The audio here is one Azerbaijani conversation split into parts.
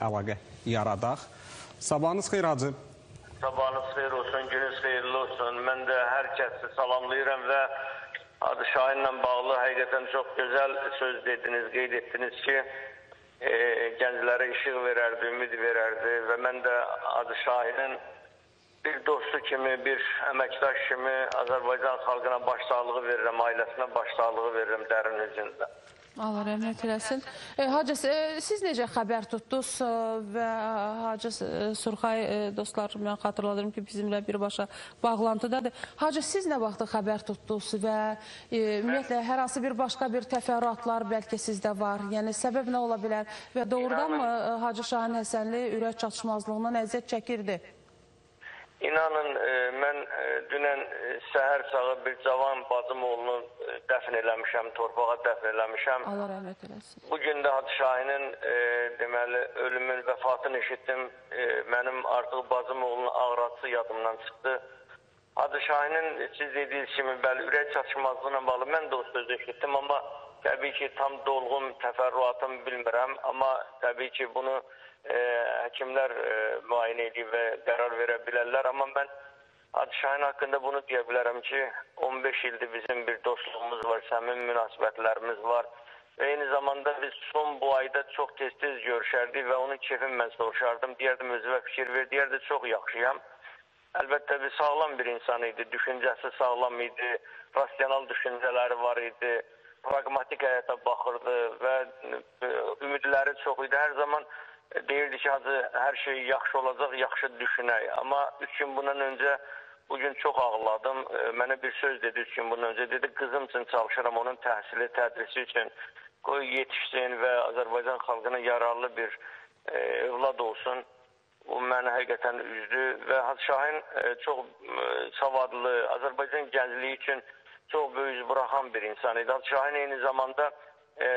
əlaqə yaradaq. Sabahınız xeyir hacı. Sabahınız xeyir olsun, gününüz xeyirli olsun. Mən də hər kəsi salamlayıram və adı Şahinlə bağlı həqiqətən çox gözəl söz dediniz, qeyd etdiniz ki, e, gənclərə işıq verərdi, ümid verərdi və mən də adı Şahinin bir dostu kimi, bir əməkdaş kimi Azərbaycan xalqına başsağlığı verirəm, ailəsinə başsağlığı verirəm dərin üzündə. Allah rəhmət eləsin. E, Hacı, e, siz necə xəbər tutdunuz e, və Hacı e, Surxay e, dostlar, mən xatırladıram ki, bizimlə birbaşa bağlantıdadır. Hacı, siz nə vaxtda xəbər tutdunuz və e, ümumiyyətlə hər hansı bir başqa bir təfərrüatlar bəlkə sizdə var? Yəni səbəb nə ola bilər və doğrudanmı e, Hacı Şahin Həsənli ürək çatışmazlığından əziyyət çəkirdi? İnanın, e, mən e, dünən e, səhər sağı bir cavan bacım oğlunu e, dəfn eləmişəm, torpağa dəfn eləmişəm. Allah rəhmət eləsin. Bu gün də Hacı Şahinin e, deməli ölümün, vəfatını eşitdim. E, mənim artıq bacım oğlunun ağrısı yadımdan çıxdı. Hacı Şahinin siz dediyiniz kimi bəli ürək çatışmazlığına bağlı mən də o sözü eşitdim, amma təbii ki tam dolğun təfərrüatımı bilmirəm, amma təbii ki bunu e, həkimlər e, müayinə edib və qərar verə bilərlər, amma mən Şahin haqqında bunu deyə bilərəm ki, 15 ildir bizim bir dostluğumuz var, səmimi münasibətlərimiz var. Və eyni zamanda biz son bu ayda çox tez-tez görüşərdik və onun keyfini mən soruşardım. Deyərdim özümə fikir ver, deyərdi çox yaxşıyam. Əlbəttə bir sağlam bir insan idi, düşüncəsi sağlam idi, rasional düşüncələri var idi, pragmatik həyata baxırdı və e, ümidləri çox idi. Hər zaman deyirdi ki, hacı hər şey yaxşı olacaq, yaxşı düşünək. Amma üç gün bundan öncə bugün çox ağladım. E, Mənə bir söz dedi üç gün bundan öncə. Dedi, qızım üçün çalışıram, onun təhsili, tədrisi üçün qoy yetişsin və Azərbaycan xalqına yararlı bir e, övlad olsun. Bu məni həqiqətən üzdü və Hacı Şahin e, çox e, savadlı, Azərbaycan gəncliyi üçün çox böyük iz buraxan bir insan idi. Şahin eyni zamanda e,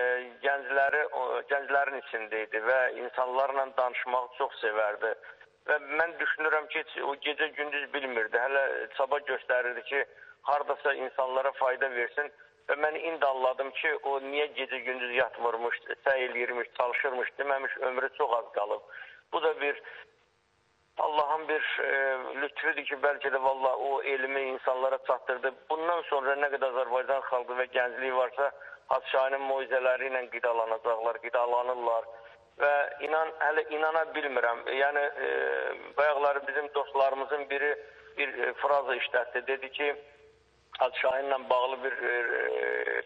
gəncləri gənclərin içində idi və insanlarla danışmağı çox sevərdi. Və mən düşünürəm ki, o gecə gündüz bilmirdi. Hələ çaba göstərirdi ki, hardasa insanlara fayda versin. Və mən indi anladım ki, o niyə gecə gündüz yatmırmış, səy eləyirmiş, çalışırmış, deməmiş ömrü çox az qalıb. Bu da bir Allah'ın bir e, lütfüdür ki bəlkə də valla o elmi insanlara çatdırdı. Bundan sonra nə qədər Azərbaycan xalqı və gəncliyi varsa Hacı Şahinin moizələri ilə qidalanacaqlar, qidalanırlar və inan hələ inana bilmirəm. Yəni e, bayaqları bizim dostlarımızın biri bir e, fraza işlətdi. Dedi ki, Hacı Şahinlə bağlı bir e,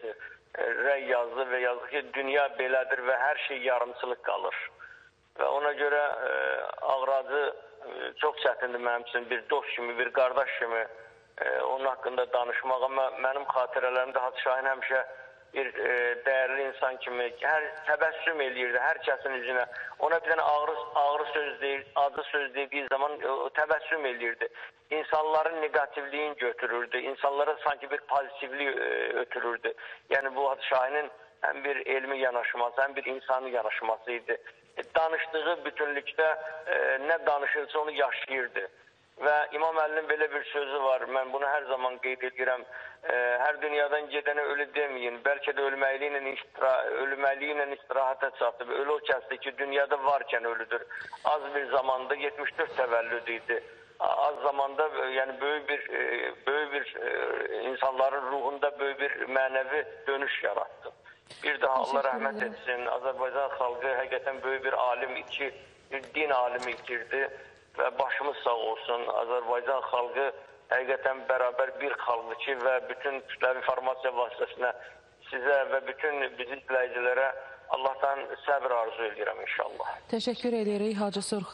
e, rəy yazdı və yazdı ki, dünya belədir və hər şey yarımçılıq qalır. Və ona görə e, Ağracı çox çətindir mənim üçün bir dost kimi, bir qardaş kimi e, onun haqqında danışmaq. Amma mənim xatirələrimdə Hacı Şahin həmişə bir e, dəyərli insan kimi hər təbəssüm eləyirdi hər kəsin üzünə. Ona bir dənə ağrı ağrı söz deyir, acı söz dediyi zaman o, təbəssüm eləyirdi. İnsanların neqativliyini götürürdü. İnsanlara sanki bir pozitivlik e, ötürürdü. Yəni bu Hacı Şahinin həm bir elmi yanaşması, həm bir insani yanaşması idi. E, danışdığı bütünlükdə e, nə danışırsa onu yaşayırdı. Və İmam Əlinin belə bir sözü var. Mən bunu hər zaman qeyd edirəm. E, hər dünyadan gedənə ölü deməyin. Bəlkə də ölməli ilə istira ölməli ilə istirahətə. Ölü o kəsdir ki, dünyada varkən ölüdür. Az bir zamanda 74 təvəllüd idi. Az zamanda e, yəni böyük bir e, böyük bir insanların ruhunda böyük bir mənəvi dönüş yaratdı. Bir daha Allah rəhmət etsin. Azərbaycan xalqı həqiqətən böyük bir alim iki, bir din alimi itirdi və başımız sağ olsun. Azərbaycan xalqı həqiqətən bərabər bir xalqdır ki və bütün kütləvi informasiya vasitəsinə sizə və bütün bizi izləyicilərə Allahdan səbr arzu edirəm inşallah. Təşəkkür edirik Hacı Surxay.